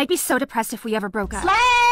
I'd be so depressed if we ever broke up. Slay!